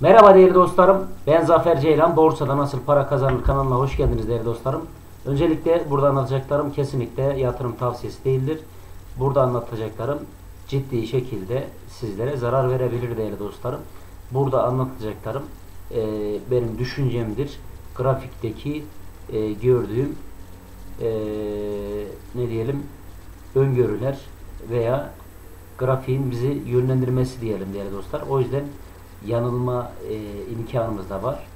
Merhaba değerli dostlarım. Ben Zafer Ceylan. Borsada Nasıl Para Kazanır kanalına hoş geldiniz değerli dostlarım. Öncelikle burada anlatacaklarım kesinlikle yatırım tavsiyesi değildir. Burada anlatacaklarım ciddi şekilde sizlere zarar verebilir değerli dostlarım. Burada anlatacaklarım e, benim düşüncemdir. Grafikteki e, gördüğüm e, ne diyelim öngörüler veya grafiğin bizi yönlendirmesi diyelim değerli dostlar. O yüzden yanılma e, imkanımız da var.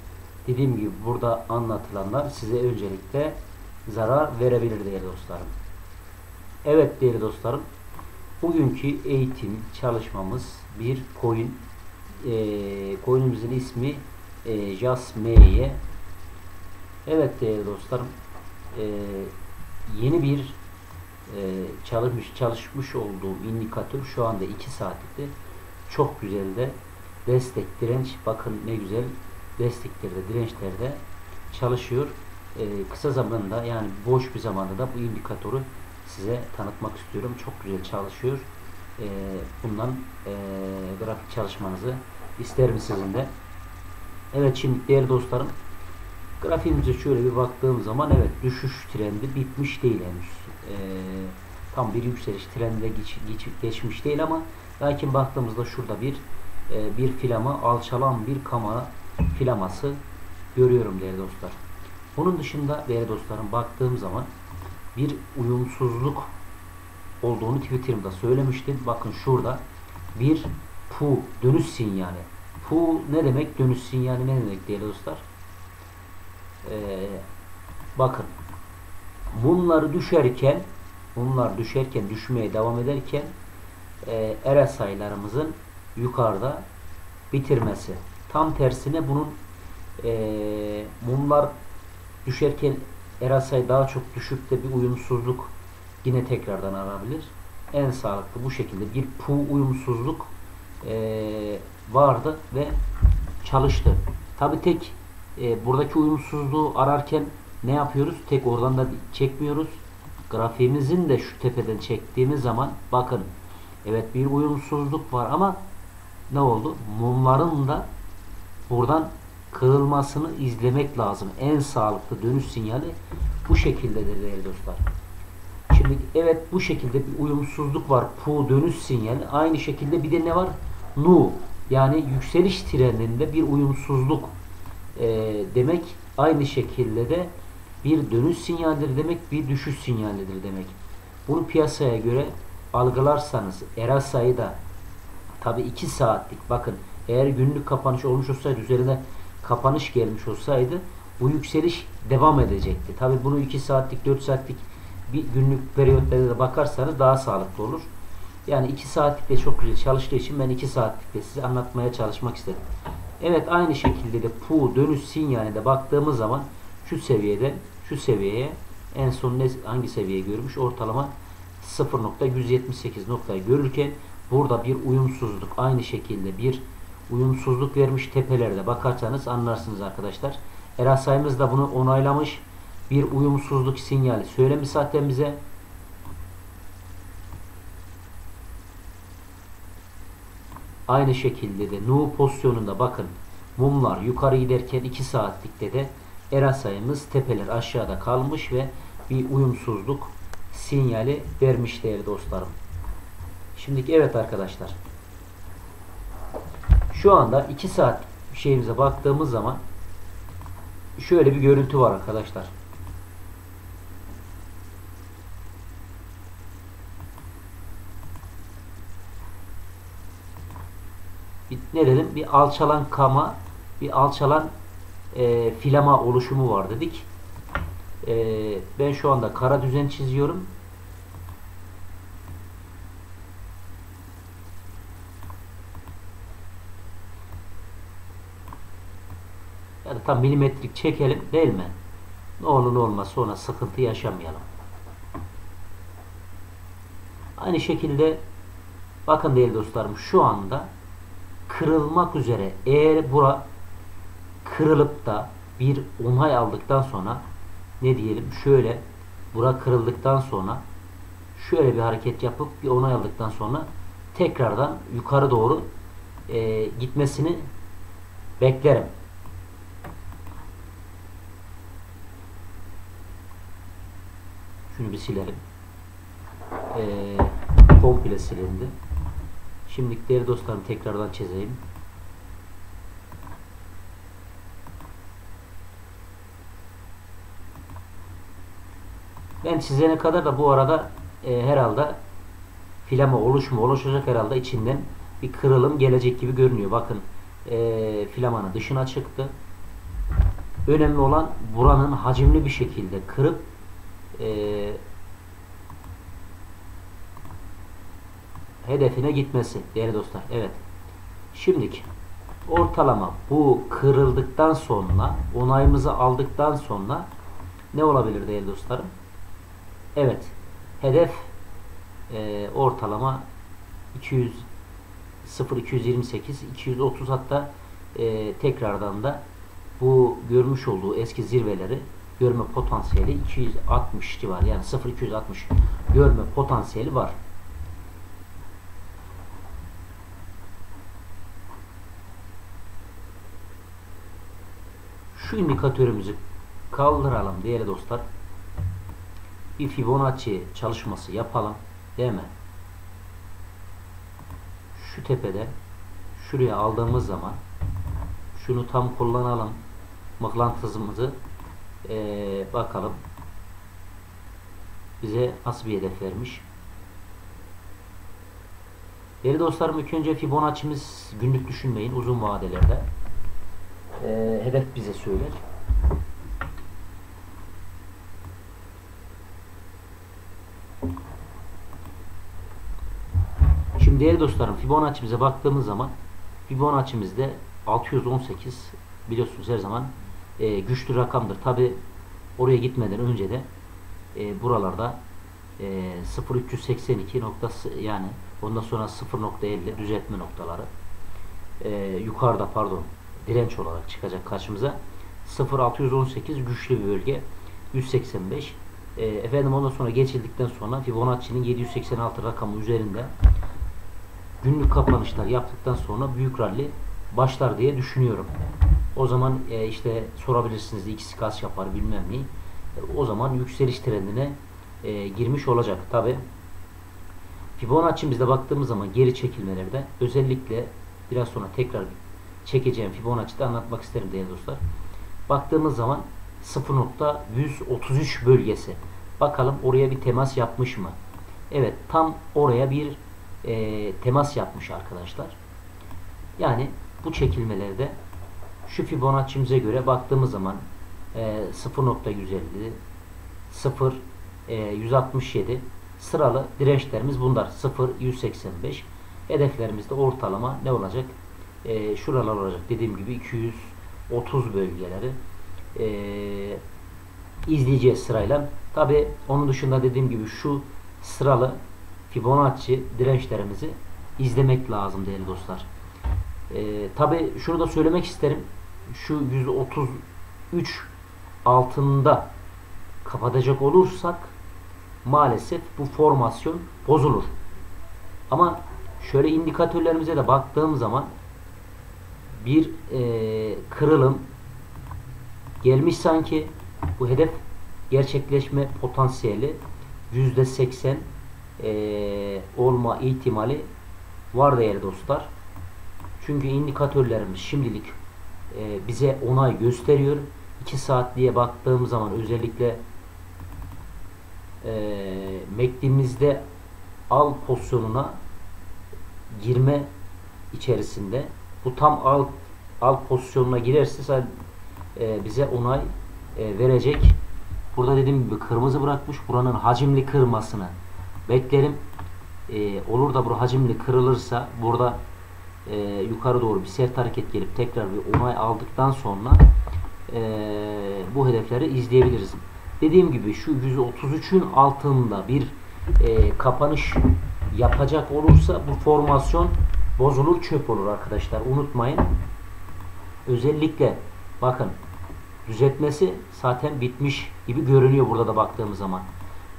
Dediğim gibi burada anlatılanlar size öncelikle zarar verebilir değerli dostlarım. Evet değerli dostlarım. Bugünkü eğitim çalışmamız bir coin. E, coin'imizin ismi e, JASM'ye. Evet değerli dostlarım. E, yeni bir e, çalışmış çalışmış olduğum indikatör şu anda 2 saatlikte çok güzel de destek direnç bakın ne güzel desteklerde dirençlerde çalışıyor. E, kısa zamanda yani boş bir zamanda da bu indikatörü size tanıtmak istiyorum. Çok güzel çalışıyor. E, bundan e, grafik çalışmanızı isterim sizin de. Evet şimdi değerli dostlarım grafiğimize şöyle bir baktığım zaman evet düşüş trendi bitmiş değil henüz. E, tam bir yükseliş trendine geç, geç, geçmiş değil ama lakin baktığımızda şurada bir e, bir filama alçalan bir kama filaması görüyorum değerli dostlar. Bunun dışında değerli dostlarım baktığım zaman bir uyumsuzluk olduğunu Twitter'ımda söylemiştim. Bakın şurada bir pu dönüş sinyali. Pu ne demek? Dönüş sinyali ne demek değerli dostlar? Ee, bakın bunları düşerken bunlar düşerken düşmeye devam ederken e, ERA sayılarımızın yukarıda bitirmesi. Tam tersine bunun e, mumlar düşerken erasay daha çok düşüp de bir uyumsuzluk yine tekrardan arabilir. En sağlıklı bu şekilde bir pu uyumsuzluk e, vardı ve çalıştı. Tabi tek e, buradaki uyumsuzluğu ararken ne yapıyoruz? Tek oradan da çekmiyoruz. Grafiğimizin de şu tepeden çektiğimiz zaman bakın evet bir uyumsuzluk var ama ne oldu? Mumların da buradan kırılmasını izlemek lazım. En sağlıklı dönüş sinyali bu şekildedir değerli dostlar. Şimdi evet bu şekilde bir uyumsuzluk var. Pu dönüş sinyali. Aynı şekilde bir de ne var? Nu yani yükseliş trendinde bir uyumsuzluk e, demek. Aynı şekilde de bir dönüş sinyalidir demek, bir düşüş sinyalidir demek. Bunu piyasaya göre algılarsanız Erasa'yı da tabi 2 saatlik bakın eğer günlük kapanış olmuş olsaydı üzerine kapanış gelmiş olsaydı bu yükseliş devam edecekti. Tabi bunu 2 saatlik 4 saatlik bir günlük periyotlarda da bakarsanız daha sağlıklı olur. Yani 2 saatlikte çok güzel çalıştığı için ben 2 saatlikte size anlatmaya çalışmak istedim. Evet aynı şekilde de pu dönüş sinyaline baktığımız zaman şu seviyede şu seviyeye en son ne, hangi seviye görmüş? Ortalama 0.178 noktayı görürken burada bir uyumsuzluk aynı şekilde bir uyumsuzluk vermiş tepelerde bakarsanız anlarsınız arkadaşlar. Erasayımız da bunu onaylamış. Bir uyumsuzluk sinyali söylemiş zaten bize. Aynı şekilde de Nu pozisyonunda bakın mumlar yukarı giderken 2 saatlikte de Erasayımız tepeler aşağıda kalmış ve bir uyumsuzluk sinyali vermiş değerli dostlarım. Şimdiki evet arkadaşlar. Şu anda 2 saat şeyimize baktığımız zaman şöyle bir görüntü var arkadaşlar. Bir, ne dedim? Bir alçalan kama, bir alçalan e, filama oluşumu var dedik. E, ben şu anda kara düzen çiziyorum. Tam milimetrik çekelim değil mi? Ne olur ne olmaz sonra sıkıntı yaşamayalım. Aynı şekilde bakın değerli dostlarım şu anda kırılmak üzere eğer bura kırılıp da bir onay aldıktan sonra ne diyelim şöyle bura kırıldıktan sonra şöyle bir hareket yapıp bir onay aldıktan sonra tekrardan yukarı doğru e, gitmesini Beklerim. Şunu bir silelim. Ee, komple silindi. Şimdi değerli dostlarım tekrardan çizeyim. Ben çizene kadar da bu arada e, herhalde filama oluşumu oluşacak herhalde içinden bir kırılım gelecek gibi görünüyor. Bakın e, filamanın dışına çıktı. Önemli olan buranın hacimli bir şekilde kırıp e, hedefine gitmesi değerli dostlar. Evet. Şimdiki ortalama bu kırıldıktan sonra onayımızı aldıktan sonra ne olabilir değerli dostlarım? Evet. Hedef e, ortalama 200 0 228 230 hatta e, tekrardan da bu görmüş olduğu eski zirveleri görme potansiyeli 260 civar yani 0 260 görme potansiyeli var. Şu indikatörümüzü kaldıralım değerli dostlar. Bir Fibonacci çalışması yapalım. Değil mi? Şu tepede şuraya aldığımız zaman şunu tam kullanalım. Mıknatısımızı ee, bakalım bize nasıl bir hedef vermiş. Değerli dostlarım ilk önce Fibonacci'miz günlük düşünmeyin uzun vadelerde. Ee, hedef bize söyler. Şimdi değerli dostlarım Fibonacci'mize baktığımız zaman Fibonacci'mizde 618 biliyorsunuz her zaman e, güçlü rakamdır. Tabi oraya gitmeden önce de e, buralarda e, 0382 noktası yani ondan sonra 0.50 düzeltme noktaları e, yukarıda pardon direnç olarak çıkacak karşımıza 0618 güçlü bir bölge 185 e, efendim ondan sonra geçildikten sonra Fibonacci'nin 786 rakamı üzerinde günlük kapanışlar yaptıktan sonra büyük rally başlar diye düşünüyorum. O zaman e, işte sorabilirsiniz ikisi kaç yapar bilmem ne. E, o zaman yükseliş trendine e, girmiş olacak. Tabi Fibonacci'mizde baktığımız zaman geri çekilmelerde özellikle biraz sonra tekrar çekeceğim Fibonacci'de anlatmak isterim değerli dostlar. Baktığımız zaman 0.133 bölgesi. Bakalım oraya bir temas yapmış mı? Evet tam oraya bir e, temas yapmış arkadaşlar. Yani bu çekilmelerde şu Fibonacci'mize göre baktığımız zaman e, 0.150 0 e, 167 sıralı dirençlerimiz bunlar. 0 185 hedeflerimiz de ortalama ne olacak? E, şuralar olacak. Dediğim gibi 230 bölgeleri e, izleyeceğiz sırayla. Tabi onun dışında dediğim gibi şu sıralı Fibonacci dirençlerimizi izlemek lazım değerli dostlar e, tabi şunu da söylemek isterim. Şu 133 altında kapatacak olursak maalesef bu formasyon bozulur. Ama şöyle indikatörlerimize de baktığım zaman bir e, kırılım gelmiş sanki bu hedef gerçekleşme potansiyeli %80 e, olma ihtimali var değerli dostlar. Çünkü indikatörlerimiz şimdilik e, bize onay gösteriyor. 2 saatliğe baktığım zaman özellikle e, MACD'mizde al pozisyonuna girme içerisinde bu tam al al pozisyonuna girerse e, bize onay e, verecek. Burada dediğim gibi kırmızı bırakmış. Buranın hacimli kırmasını beklerim. E, olur da bu hacimli kırılırsa burada e, yukarı doğru bir sert hareket gelip tekrar bir onay aldıktan sonra e, bu hedefleri izleyebiliriz. Dediğim gibi şu 133'ün altında bir e, kapanış yapacak olursa bu formasyon bozulur çöp olur arkadaşlar. Unutmayın. Özellikle bakın düzeltmesi zaten bitmiş gibi görünüyor burada da baktığımız zaman.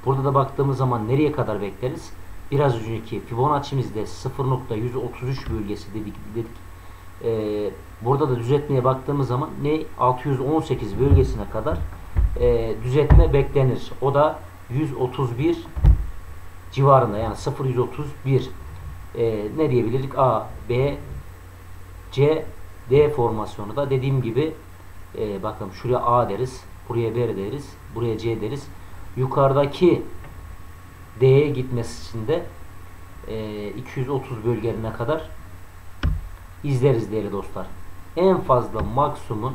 Burada da baktığımız zaman nereye kadar bekleriz? Biraz önceki Fibonacci'mizde 0.133 bölgesi dedik dedik. Ee, Burada da düzeltmeye baktığımız zaman ne 618 bölgesine kadar e, düzeltme beklenir. O da 131 civarında yani 0-131 e, ne diyebilirdik? A, B, C, D formasyonu da dediğim gibi e, bakın şuraya A deriz, buraya B deriz, buraya C deriz. Yukarıdaki D'ye gitmesi için de e, 230 bölgelerine kadar izleriz değerli dostlar. En fazla maksimum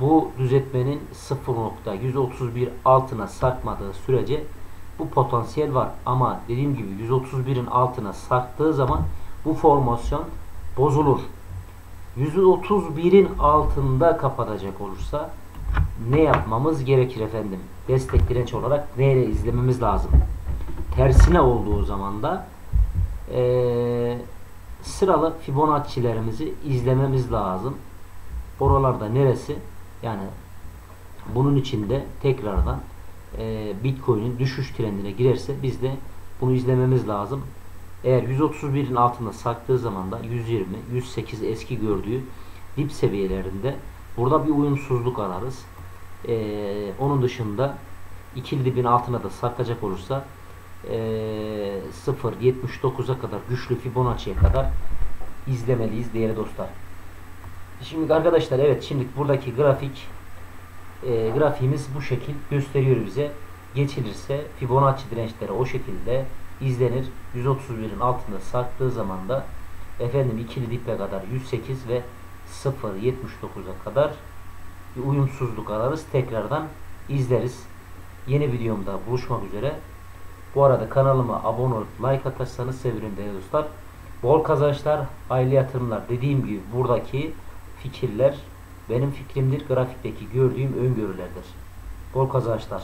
bu düzeltmenin 0.131 altına sarkmadığı sürece bu potansiyel var. Ama dediğim gibi 131'in altına sarktığı zaman bu formasyon bozulur. 131'in altında kapatacak olursa ne yapmamız gerekir efendim? Destek direnç olarak neyle izlememiz lazım? Tersine olduğu zaman da ee, sıralı Fibonacci'lerimizi izlememiz lazım. Oralarda neresi? Yani bunun içinde tekrardan e, Bitcoin'in düşüş trendine girerse biz de bunu izlememiz lazım. Eğer 131'in altında saktığı zaman da 120, 108 eski gördüğü dip seviyelerinde burada bir uyumsuzluk ararız. Ee, onun dışında ikili dibin altına da sarkacak olursa e, 0.79'a kadar güçlü Fibonacci'ye kadar izlemeliyiz değerli dostlar. Şimdi arkadaşlar evet şimdi buradaki grafik e, grafiğimiz bu şekil gösteriyor bize. Geçilirse Fibonacci dirençleri o şekilde izlenir. 131'in altında sarktığı zaman da efendim ikili dipe kadar 108 ve 0.79'a kadar bir uyumsuzluk ararız. Tekrardan izleriz. Yeni videomda buluşmak üzere. Bu arada kanalıma abone olup like atarsanız sevinirim değerli dostlar. Bol kazançlar, hayırlı yatırımlar. Dediğim gibi buradaki fikirler benim fikrimdir. Grafikteki gördüğüm öngörülerdir. Bol kazançlar.